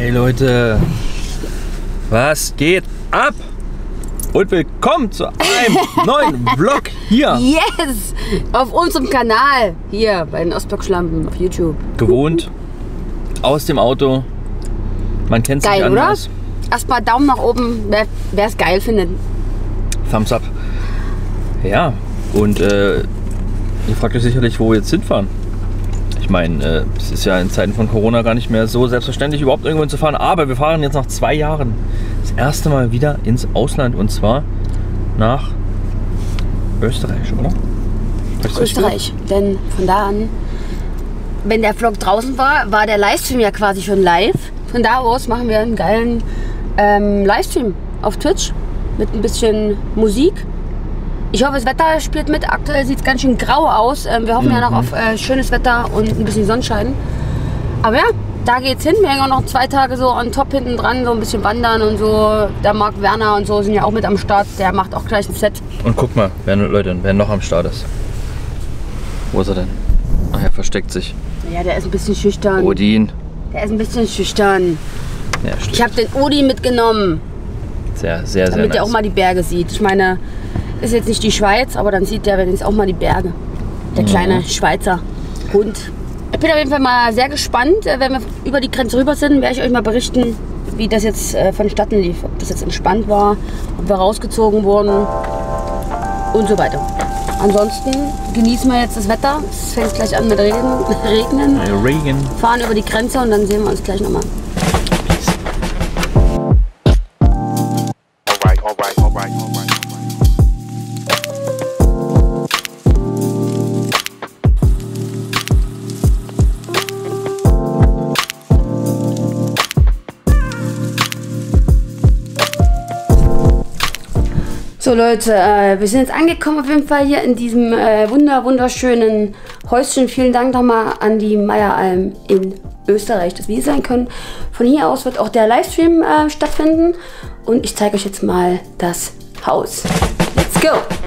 Hey Leute, was geht ab? Und willkommen zu einem neuen Vlog hier. Yes! Auf unserem Kanal. Hier bei den Ostblock-Schlampen auf YouTube. Gewohnt aus dem Auto. Man kennt sich Geil, oder? anders. Erstmal Daumen nach oben, wer es geil findet. Thumbs up. Ja, und äh, ihr fragt euch sicherlich, wo wir jetzt hinfahren. Ich meine, äh, es ist ja in Zeiten von Corona gar nicht mehr so selbstverständlich, überhaupt irgendwo zu fahren. Aber wir fahren jetzt nach zwei Jahren das erste Mal wieder ins Ausland und zwar nach Österreich, oder? Österreich. Denn von da an, wenn der Vlog draußen war, war der Livestream ja quasi schon live. Von da aus machen wir einen geilen ähm, Livestream auf Twitch mit ein bisschen Musik. Ich hoffe, das Wetter spielt mit. Aktuell sieht es ganz schön grau aus. Ähm, wir hoffen ja noch auf äh, schönes Wetter und ein bisschen Sonnenschein. Aber ja, da geht's hin. Wir hängen auch noch zwei Tage so on top hinten dran, so ein bisschen wandern und so. Der Marc Werner und so sind ja auch mit am Start. Der macht auch gleich ein Set. Und guck mal, wer, Leute, wer noch am Start ist. Wo ist er denn? Ach, er versteckt sich. Ja, der ist ein bisschen schüchtern. Odin. Der ist ein bisschen schüchtern. Ja. Ich habe den Odi mitgenommen, sehr, sehr, sehr damit er nice. auch mal die Berge sieht. Ich meine, ist jetzt nicht die Schweiz, aber dann sieht der wenigstens auch mal die Berge. Der kleine Schweizer Hund. Ich bin auf jeden Fall mal sehr gespannt. Äh, Wenn wir über die Grenze rüber sind, werde ich euch mal berichten, wie das jetzt äh, vonstatten lief. Ob das jetzt entspannt war, ob wir rausgezogen wurden und so weiter. Ansonsten genießen wir jetzt das Wetter. Es fängt gleich an mit Regen, Regnen. Äh, Reagan. Fahren über die Grenze und dann sehen wir uns gleich nochmal. So Leute, äh, wir sind jetzt angekommen auf jeden Fall hier in diesem äh, wunder wunderschönen Häuschen. Vielen Dank nochmal an die Meieralm in Österreich, dass wir hier sein können. Von hier aus wird auch der Livestream äh, stattfinden und ich zeige euch jetzt mal das Haus. Let's go!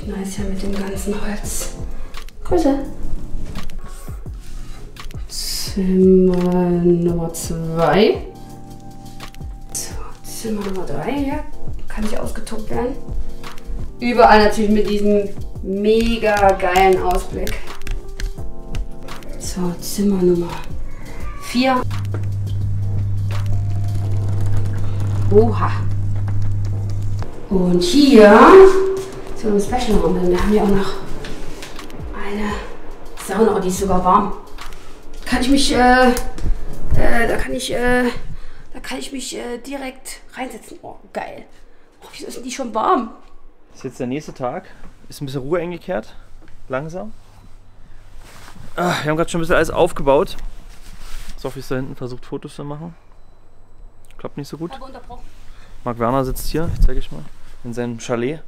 Richtig nice hier mit dem ganzen Holz. Grüße. Zimmer Nummer 2. So, Zimmer Nummer 3 hier. Kann nicht ausgetobt werden. Überall natürlich mit diesem mega geilen Ausblick. So, Zimmer Nummer 4. Oha. Und hier ist so ein Special Raum, denn wir haben ja auch noch eine Sauna, oh, die ist sogar warm. Kann ich mich, äh, äh, da kann ich, äh, da kann ich mich äh, direkt reinsetzen. Oh, geil. Oh, wieso ist denn die schon warm? Ist jetzt der nächste Tag. Ist ein bisschen Ruhe eingekehrt. Langsam. Ah, wir haben gerade schon ein bisschen alles aufgebaut. Sophie ist da hinten versucht Fotos zu machen. Klappt nicht so gut. Marc Werner sitzt hier, ich zeige euch mal, in seinem Chalet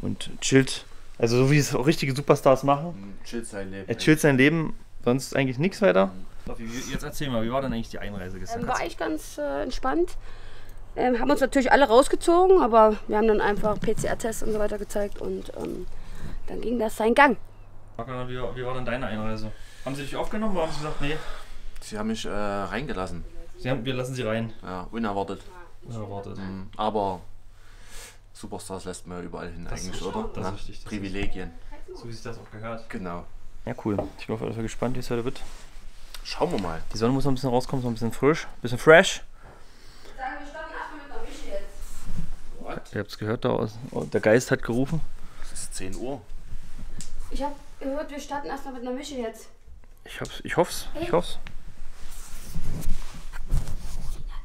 und chillt. Also so wie es auch richtige Superstars machen. Chill sein Leben. Er chillt sein Leben, sonst eigentlich nichts weiter. Sophie, jetzt erzähl mal, wie war denn eigentlich die Einreise gestern? Ähm, war eigentlich ganz äh, entspannt. Ähm, haben uns natürlich alle rausgezogen, aber wir haben dann einfach PCR-Tests und so weiter gezeigt und ähm, dann ging das seinen Gang. Wie, war- wie war denn deine Einreise? Haben sie dich aufgenommen oder haben sie gesagt, nee, Sie haben mich äh, reingelassen. sie haben, wir lassen sie rein? Ja, unerwartet. Unerwartet. Mhm. Aber Superstars lässt man ja überall hin Das ist eigentlich, oder? das ist Na, richtig, das ist Privilegien. So wie sich das auch gehört. Genau. Ja, cool. Ich bin auf jeden Fall gespannt, wie es heute wird. Schauen wir mal. Die Sonne muss noch ein bisschen rauskommen, so ein bisschen frisch, ein bisschen fresh. Ihr habt es gehört, da aus, oh, der Geist hat gerufen. Es ist 10 Uhr. Ich habe gehört, wir starten erstmal mit einer Mische jetzt. Ich hoff's, ich hoff's, ich hoff's.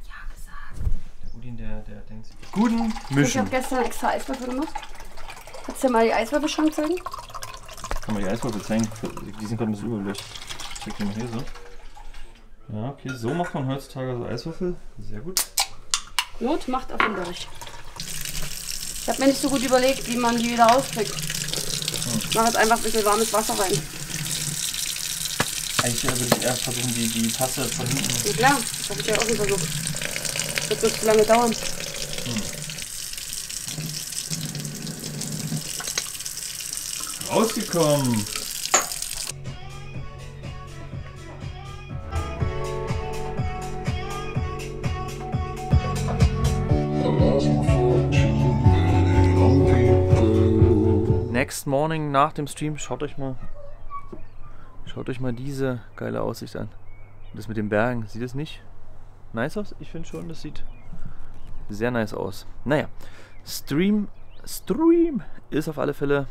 Ja gesagt. Udin, der, der denkt sich. Guten Ich Mischen. habe gestern extra Eiswürfel gemacht. Kannst du dir mal die Eiswürfel schon zeigen? Kann man die Eiswürfel zeigen? Die sind gerade ein bisschen überblecht. Check die mal hier so. Ja, okay, so macht man heutzutage so Eiswürfel. Sehr gut. Not macht auf den Bericht. Ich habe mir nicht so gut überlegt, wie man die wieder rauskriegt. Ich mache jetzt einfach ein bisschen warmes Wasser rein. Eigentlich äh, würde ich erst versuchen, die, die Passe von hinten. Ja klar, das habe ich ja auch schon versucht. Das wird zu lange dauern. Rausgekommen! Next morning nach dem Stream, schaut euch mal, schaut euch mal diese geile Aussicht an. Das mit den Bergen, sieht es nicht nice aus? Ich finde schon, das sieht sehr nice aus. Naja, Stream, Stream ist auf alle Fälle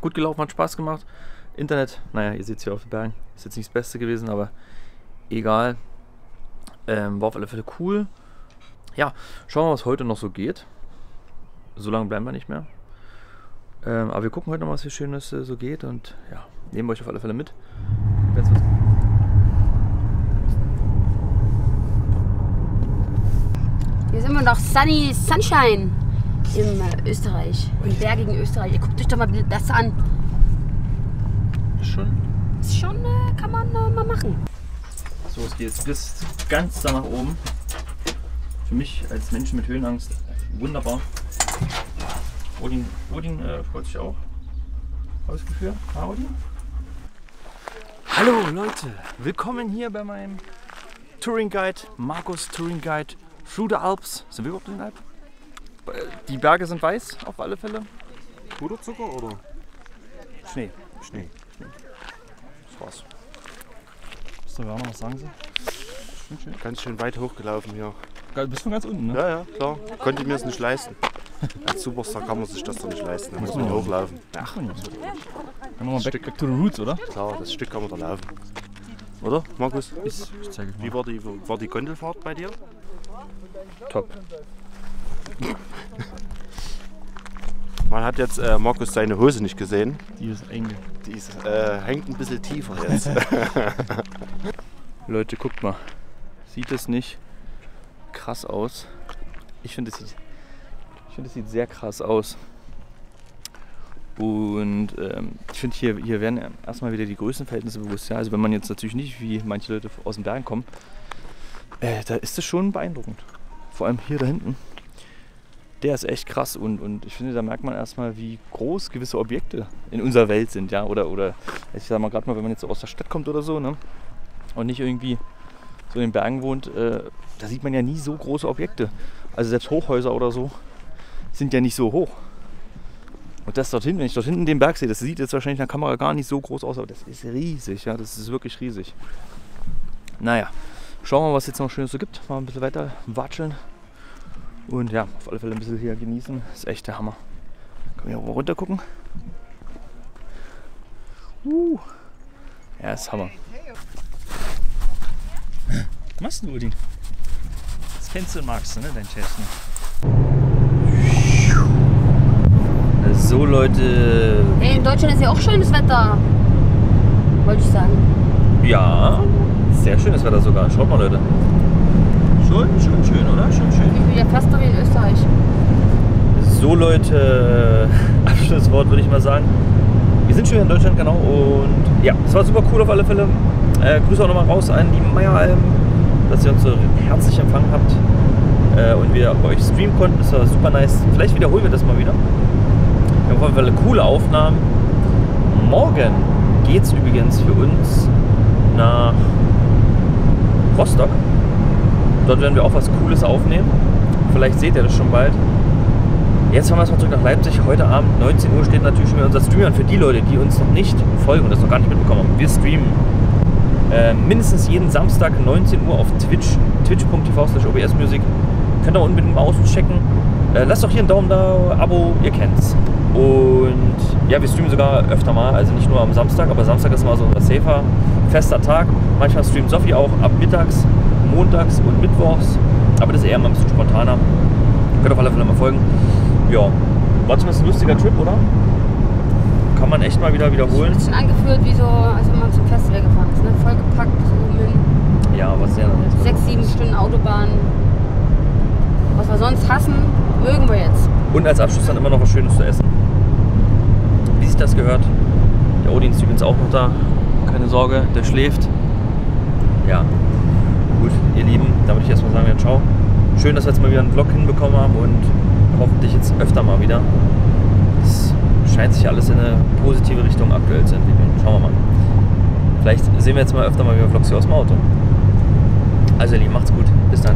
gut gelaufen, hat Spaß gemacht. Internet, naja, ihr seht es hier auf den Bergen, ist jetzt nicht das Beste gewesen, aber egal. Ähm, war auf alle Fälle cool. Ja, schauen wir mal, was heute noch so geht. So lange bleiben wir nicht mehr. Ähm, aber wir gucken heute noch, was hier Schönes äh, so geht und ja, nehmen wir euch auf alle Fälle mit. Wenn's was Hier sind wir noch Sunny Sunshine im äh, Österreich, im bergigen Österreich. Ihr guckt euch doch mal das an. schon ist schon, äh, kann man äh, mal machen. So, es geht jetzt bis ganz da nach oben. Für mich als Mensch mit Höhenangst wunderbar. Odin, Odin äh, freut sich auch. Gefühl? Ah, Odin? Hallo Leute, willkommen hier bei meinem Touring Guide, Markus Touring Guide through the Alps. Sind wir überhaupt in den Alpen? Äh, Die Berge sind weiß auf alle Fälle. Puderzucker oder? Schnee. Schnee. Das war's. Mr. Werner, was sagen Sie? Ganz schön weit hochgelaufen hier. Du bist von ganz unten, ne? Ja, ja, klar. Konnte mir es nicht leisten. Als Superstar kann man sich das doch nicht leisten. Da muss man hochlaufen. Ja, Ach, Dann nochmal back, back to the roots, oder? klar, das Stück kann man da laufen. Oder, Markus? Ich, ich zeige euch Wie mal. war die, war die Gondelfahrt bei dir? Top. Man hat jetzt äh, Markus seine Hose nicht gesehen. Die ist eng. Die ist, äh, hängt ein bisschen tiefer jetzt. Leute, guckt mal. Sieht es nicht krass aus? Ich finde, es sieht, ich es sieht sehr krass aus. Und ähm, ich finde, hier, hier werden erstmal wieder die Größenverhältnisse bewusst. Ja? Also wenn man jetzt natürlich nicht wie manche Leute aus den Bergen kommen, äh, da ist es schon beeindruckend. Vor allem hier da hinten. Der ist echt krass und, und ich finde, da merkt man erstmal, wie groß gewisse Objekte in unserer Welt sind. Ja? Oder, oder ich sag mal, gerade mal, wenn man jetzt so aus der Stadt kommt oder so, ne? und nicht irgendwie so in den Bergen wohnt, äh, da sieht man ja nie so große Objekte. Also selbst Hochhäuser oder so sind ja nicht so hoch. Und das dort hinten, wenn ich dort hinten den Berg sehe, das sieht jetzt wahrscheinlich in der Kamera gar nicht so groß aus, aber das ist riesig, ja, das ist wirklich riesig. Naja, schauen wir mal, was es jetzt noch Schönes so gibt. Mal ein bisschen weiter watscheln. Und ja, auf alle Fälle ein bisschen hier genießen. Das ist echt der Hammer. Können wir hier runter gucken? Uh. Ja, ist Hammer. Was machst du, Odin? Das kennst du und magst du, ne, dein Chestnut? So Leute, Hey, in Deutschland ist ja auch schönes Wetter. Wollte ich sagen. ja, sehr schönes Wetter sogar. Schaut mal Leute. Schon, schon schön, oder? Schon schön. Ich bin ja fast so wie in Österreich. So Leute, Abschlusswort würde ich mal sagen. Wir sind schon hier in Deutschland, genau. Und ja, es war super cool auf alle Fälle. Äh, Grüße auch nochmal raus an die Meieralm, dass ihr uns so herzlich empfangen habt äh, und wir bei euch streamen konnten. Das war super nice. Vielleicht wiederholen wir das mal wieder. Wir haben auf jeden Fall coole Aufnahmen. Morgen geht es übrigens für uns nach Rostock. Dort werden wir auch was Cooles aufnehmen. Vielleicht seht ihr das schon bald. Jetzt fahren wir erstmal zurück nach Leipzig. Heute Abend, 19 Uhr, steht natürlich schon wieder unser Stream an. Für die Leute, die uns noch nicht folgen und das noch gar nicht mitbekommen haben. Wir streamen äh, mindestens jeden Samstag 19 Uhr auf Twitch, twitch.tv slash obsmusic. Könnt ihr unbedingt mal auschecken. Äh, lasst doch hier einen Daumen da, Abo, ihr kennt's. Und ja, wir streamen sogar öfter mal, also nicht nur am Samstag, aber Samstag ist mal so unser safer, fester Tag. Manchmal streamt Sophie auch ab mittags, montags und mittwochs, aber das ist eher mal ein bisschen spontaner. Könnt auf alle Fälle mal folgen. Ja, war zumindest ein lustiger Trip, oder? Kann man echt mal wieder Ein wiederholen. bisschen angefühlt, wie so, als wenn man zum Festival gefahren ist. Ne? Vollgepackt, so mit Ja, was sehr nice. sechs, sieben Stunden Autobahn. Was wir sonst hassen, Mögen wir jetzt. Und als Abschluss dann immer noch was Schönes zu essen. Wie sich das gehört. Der Odin ist übrigens auch noch da. Keine Sorge, der schläft. Ja. Gut, ihr Lieben, da würde ich erstmal sagen, ja, ciao. Schön, dass wir jetzt mal wieder einen Vlog hinbekommen haben und hoffentlich jetzt öfter mal wieder. Es scheint sich alles in eine positive Richtung aktuell zu entwickeln. Schauen wir mal. Vielleicht sehen wir jetzt mal öfter mal wieder Vlogs hier aus dem Auto. Also ihr Lieben, macht's gut. Bis dann.